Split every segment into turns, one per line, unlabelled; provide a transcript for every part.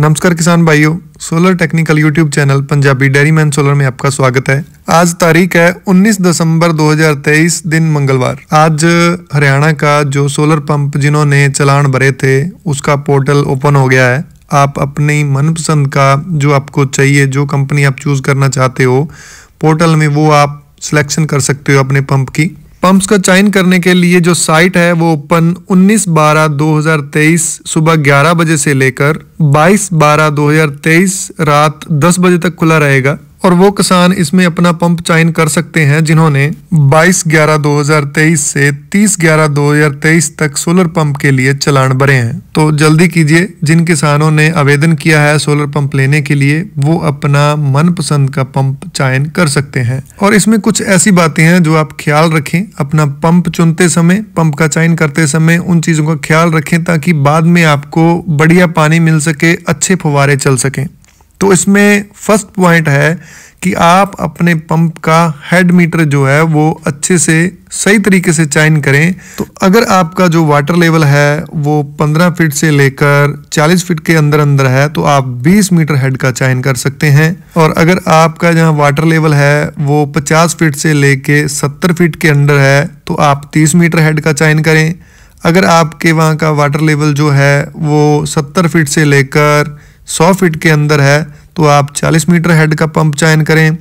नमस्कार किसान भाइयों solar technical YouTube channel Punjabi dairy man solar में आपका स्वागत है। आज तारीख है 19 दिसंबर 2023 दिन मंगलवार। आज हरियाणा का जो सोलर पंप जिन्होंने चलान भरे थे, उसका पोर्टल ओपन हो गया है। आप अपनी मनपसंद का जो आपको चाहिए, जो कंपनी आप चूज़ करना चाहते हो पोर्टल में वो आप सिलेक्शन कर सकते हो अपने पंप की। पंप्स का चयन करने के लिए जो साइट है, वो ओपन 19 बारह 2023 सुबह 11 बजे से लेकर 22 बारह 2023 रात 10 बजे तक खुला रहेगा। और वो किसान इसमें अपना पंप चयन कर सकते हैं जिन्होंने 22 ग्यारह 2023 से 30 ग्यारह 2023 तक सोलर पंप के लिए चलान भरे हैं। तो जल्दी कीजिए, जिन किसानों ने आवेदन किया है सोलर पंप लेने के लिए, वो अपना मनपसंद का पंप चयन कर सकते हैं। और इसमें कुछ ऐसी बातें हैं जो आप ख्याल रखें, अपना पंप चुनते समय, पंप का चयन करते समय उन चीज़ों का ख्याल रखें ताकि बाद में आपको बढ़िया पानी मिल सके, अच्छे फुवारे चल सकें। तो इसमें फ़र्स्ट पॉइंट है कि आप अपने पंप का हेड मीटर जो है, वो अच्छे से सही तरीके से चयन करें। तो अगर आपका जो वाटर लेवल है, वो 15 फीट से लेकर 40 फीट के अंदर अंदर है तो आप 20 मीटर हेड का चयन कर सकते हैं। और अगर आपका जहाँ वाटर लेवल है, वो 50 फीट से लेके 70 फीट के अंदर है तो आप 30 मीटर हेड का चयन करें। अगर आपके वहाँ का वाटर लेवल जो है, वो 70 फीट से लेकर सौ फीट के अंदर है तो आप 40 मीटर हेड का पंप चयन करें।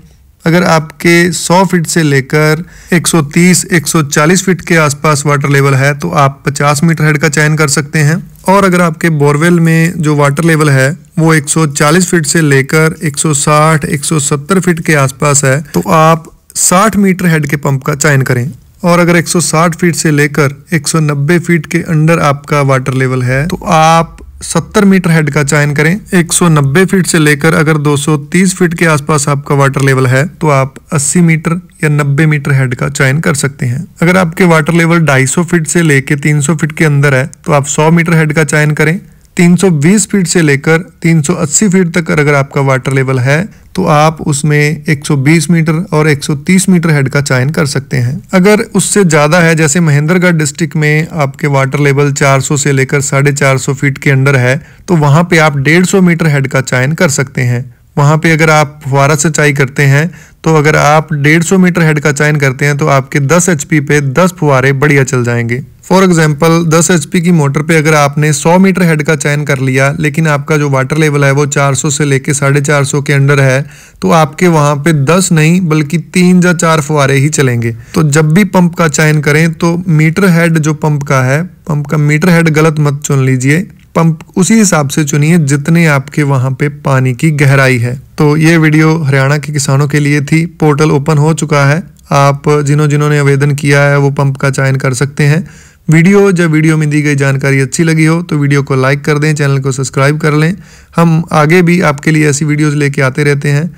अगर आपके 100 फीट से लेकर 130 140 फीट के आसपास वाटर लेवल है तो आप 50 मीटर हेड का चयन कर सकते हैं। और अगर आपके बोरवेल में जो वाटर लेवल है, वो 140 फीट से लेकर 160 170 फीट के आसपास है तो आप 60 मीटर हेड के पंप का चयन करें। और अगर 160 फीट से लेकर 190 फीट के अंडर आपका वाटर लेवल है तो आप 70 मीटर हेड का चयन करें। 190 फीट से लेकर अगर 230 फीट के आसपास आपका वाटर लेवल है तो आप 80 मीटर या 90 मीटर हेड का चयन कर सकते हैं। अगर आपके वाटर लेवल 250 फीट से लेकर 300 फीट के अंदर है तो आप 100 मीटर हेड का चयन करें। 320 फीट से लेकर 380 फीट तक अगर आपका वाटर लेवल है तो आप उसमें 120 मीटर और 130 मीटर हेड का चयन कर सकते हैं। अगर उससे ज़्यादा है, जैसे महेंद्रगढ़ डिस्ट्रिक्ट में आपके वाटर लेवल 400 से लेकर साढ़े चार फीट के अंडर है तो वहाँ पे आप 150 मीटर हेड का चयन कर सकते हैं। वहाँ पे अगर आप फुहारा सिंचाई करते हैं तो अगर आप 150 मीटर हेड का चयन करते हैं तो आपके 10 एच पे 10 फुहारे बढ़िया चल जाएँगे। फॉर एग्ज़ाम्पल 10 एच की मोटर पे अगर आपने 100 मीटर हेड का चयन कर लिया, लेकिन आपका जो वाटर लेवल है वो 400 से लेके साढ़े चार के अंडर है तो आपके वहाँ पे 10 नहीं, बल्कि तीन या चार फुहारे ही चलेंगे। तो जब भी पंप का चयन करें तो मीटर हेड जो पंप का है पंप का मीटर हेड गलत मत चुन लीजिए। पंप उसी हिसाब से चुनिए जितने आपके वहाँ पे पानी की गहराई है। तो ये वीडियो हरियाणा के किसानों के लिए थी। पोर्टल ओपन हो चुका है। आप जिन्हों जिन्होंने आवेदन किया है, वो पंप का चयन कर सकते हैं। वीडियो, जब वीडियो में दी गई जानकारी अच्छी लगी हो तो वीडियो को लाइक कर दें, चैनल को सब्सक्राइब कर लें। हम आगे भी आपके लिए ऐसी वीडियोज़ लेके आते रहते हैं।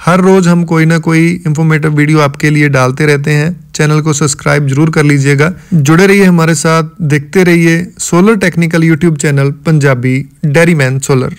हर रोज़ हम कोई ना कोई इंफॉर्मेटिव वीडियो आपके लिए डालते रहते हैं। चैनल को सब्सक्राइब ज़रूर कर लीजिएगा। जुड़े रहिए हमारे साथ, देखते रहिए solar technical YouTube channel Punjabi dairyman solar